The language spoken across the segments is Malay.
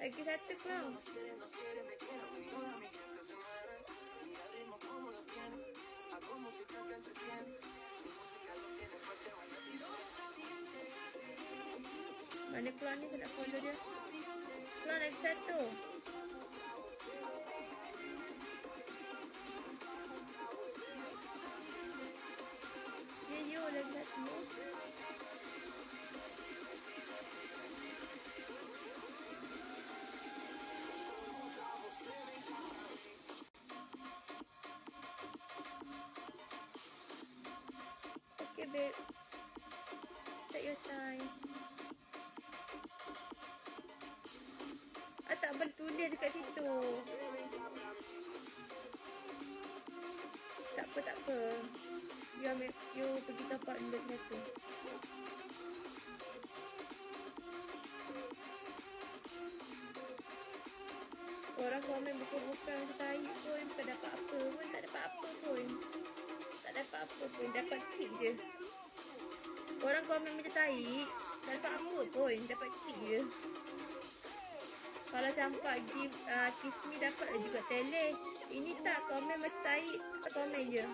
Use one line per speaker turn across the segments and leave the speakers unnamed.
Lagi satu kau. Mana keluar ni? Aku nak follow dia. Keluar lagi satu. Babe. Take your time. Ah, tak boleh tulis dekat situ. Tak apa, tak apa. You ambil, you pergi top up dulu satu. Orang komen bukan-bukan tahi pun tak dapat apa pun, tak dapat apa pun. Tak dapat apa pun, dapat kick je. Orang komen macam tahi, dapat apa pun, dapat kick je. Kalau campak give uh, kiss me dapat lah juga tele. Ini tak komen macam tahi, komen je.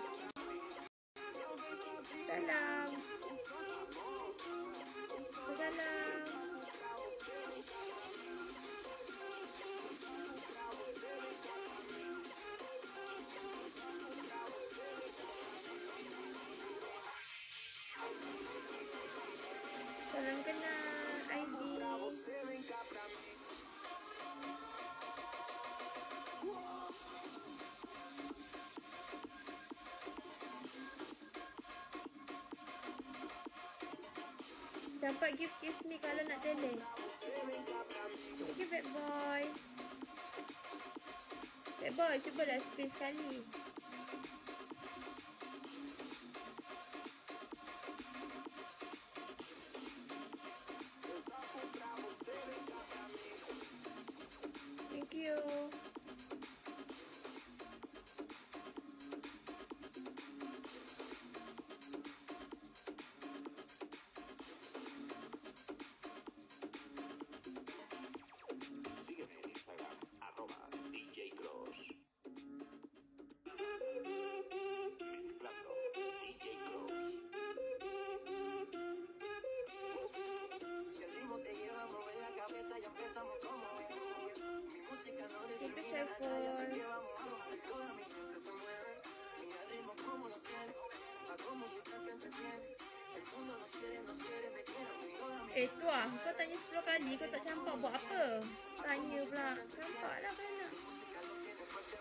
Sampai give kiss me kalau nak tele. Okay, bad boy. Bad boy, cubalah spin sekali. Siempre
discrimina
se
a nadie, así
fue.
que vamos a romper toda mi gente se mueve. Mira el ritmo como nos tiene, hago música que entretiene. El mundo nos quiere, nos quiere, me quiere, toda mi
Eh tuah, kau tanya 10 kali kau tak campak buat apa? Tanya pula. Campaklah kau nak.
fuerte.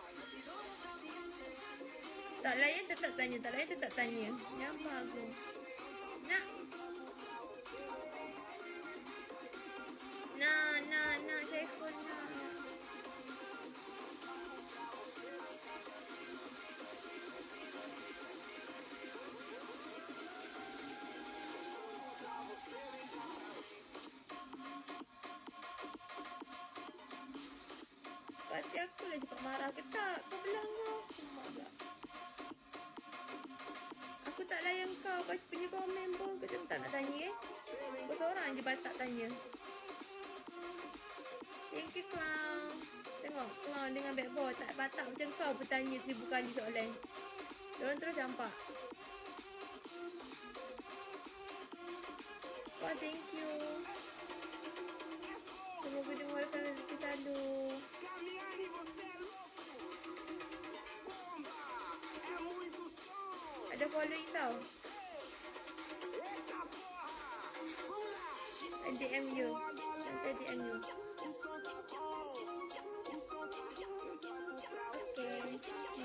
Tak layan tetap tanya, tak layan tetap tanya. Nyampak aku. Nak. Nak, nak, nak. Syaiful nak. Hati aku lah cepat marah ke tak? Kau belah kau. Mak pula. Aku tak layan kau. Kau punya komen pun. Kau tak nak tanya eh. Kau seorang je batak tanya. Thank you clown. Tengok clown dengan bad boy. Tak batak macam kau bertanya seribu kali soalan. Diorang terus campak. Wah, thank you. Semoga dimulakan rezeki selalu.
Som.
Ada following tau.
Eita porra, vamos lá.
DM you. Nanti DM you.
O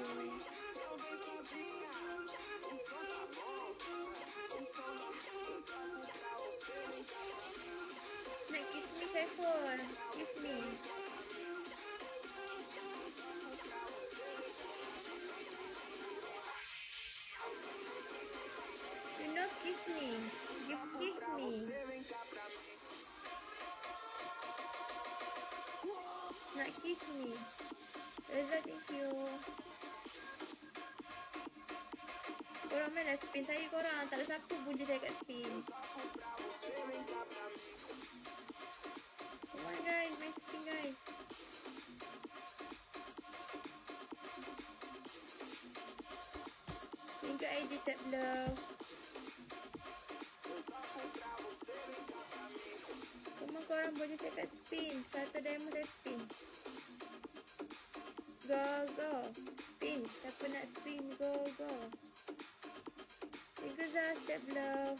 kiss me. Reza, thank you. Korang main lah spin saya korang. Tak ada siapa pun saya kat spin.
Come on guys, main spin guys. Thank
you IG tap love. Semua korang boleh cakap spin. Satu demo saya spin. Go, go. Spin. Siapa nak spin, go, go. Tiga Zah, step below.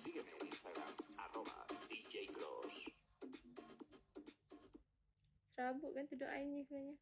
Sígueme en Instagram, arroba DJ Cross.
Serabut kan ini sebenarnya.